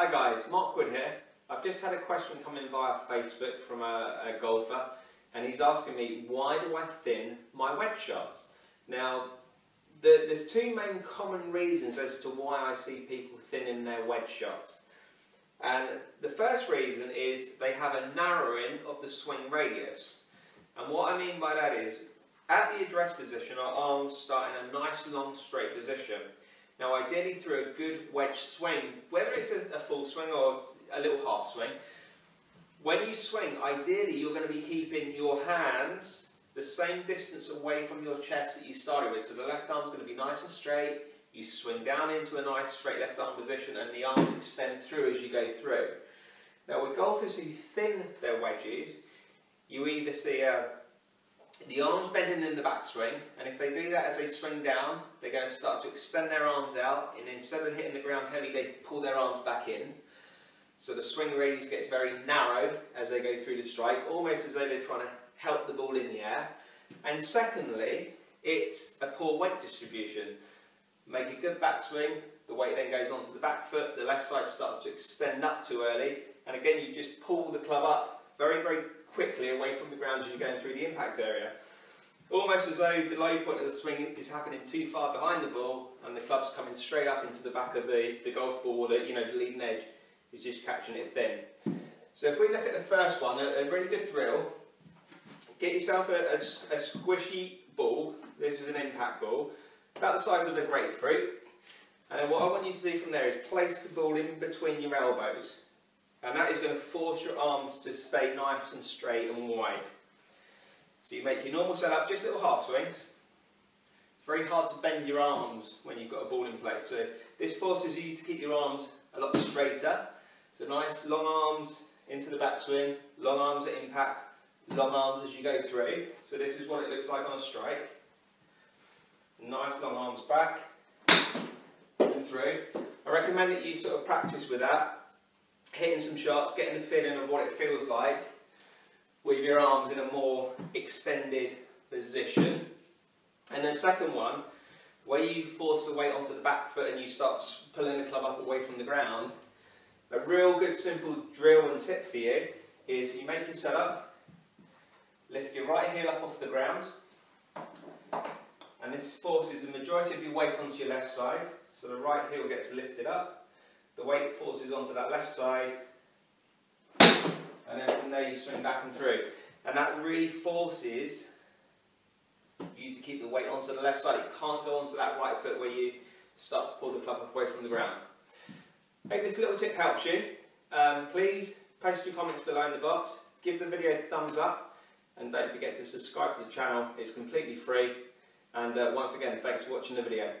Hi guys, Mark Wood here. I've just had a question come in via Facebook from a, a golfer and he's asking me why do I thin my wedge shots? Now the, there's two main common reasons as to why I see people thinning their wedge shots. And the first reason is they have a narrowing of the swing radius. And what I mean by that is, at the address position, our arms start in a nice long straight position. Now ideally through a good wedge swing, whether it's a, a full swing or a little half swing, when you swing, ideally you're going to be keeping your hands the same distance away from your chest that you started with. So the left arm's going to be nice and straight, you swing down into a nice straight left arm position and the arms extend through as you go through. Now with golfers who thin their wedges, you either see uh, the arms bending in the backswing, and if they do that as they swing down, they're going to start to extend their arms out, and instead of hitting the ground heavy, they pull their arms back in. So the swing radius gets very narrow as they go through the strike, almost as though they're trying to help the ball in the air. And secondly, it's a poor weight distribution. Make a good backswing, the weight then goes onto the back foot, the left side starts to extend up too early, and again you just pull the club up very, very quickly away from the ground as you're going through the impact area. Almost as though the low point of the swing is happening too far behind the ball and the club's coming straight up into the back of the, the golf ball the, you know, the leading edge is just catching it thin. So if we look at the first one, a, a really good drill, get yourself a, a, a squishy ball, this is an impact ball, about the size of a grapefruit, and then what I want you to do from there is place the ball in between your elbows. And that is going to force your arms to stay nice and straight and wide. So you make your normal setup, just little half swings. It's very hard to bend your arms when you've got a ball in place. So this forces you to keep your arms a lot straighter. So nice long arms into the backswing, long arms at impact, long arms as you go through. So this is what it looks like on a strike. Nice long arms back and through. I recommend that you sort of practice with that hitting some shots, getting the feeling of what it feels like with your arms in a more extended position. And then second one, where you force the weight onto the back foot and you start pulling the club up away from the ground, a real good simple drill and tip for you is you make your setup, lift your right heel up off the ground, and this forces the majority of your weight onto your left side, so the right heel gets lifted up, the weight forces onto that left side, and then from there you swing back and through. And that really forces you to keep the weight onto the left side. It can't go onto that right foot where you start to pull the club away from the ground. Hope this little tip helps you. Um, please post your comments below in the box. Give the video a thumbs up. And don't forget to subscribe to the channel. It's completely free. And uh, once again, thanks for watching the video.